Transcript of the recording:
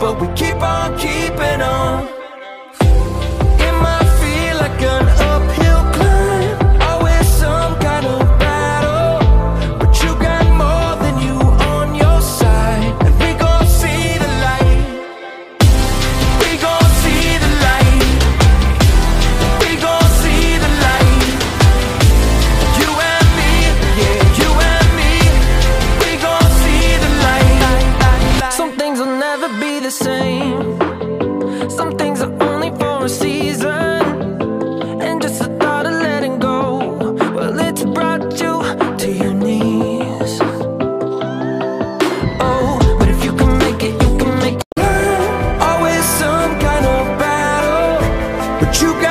but we keep on keeping the same. Some things are only for a season, and just the thought of letting go, well, it's brought you to your knees. Oh, but if you can make it, you can make it. Always some kind of battle, but you got.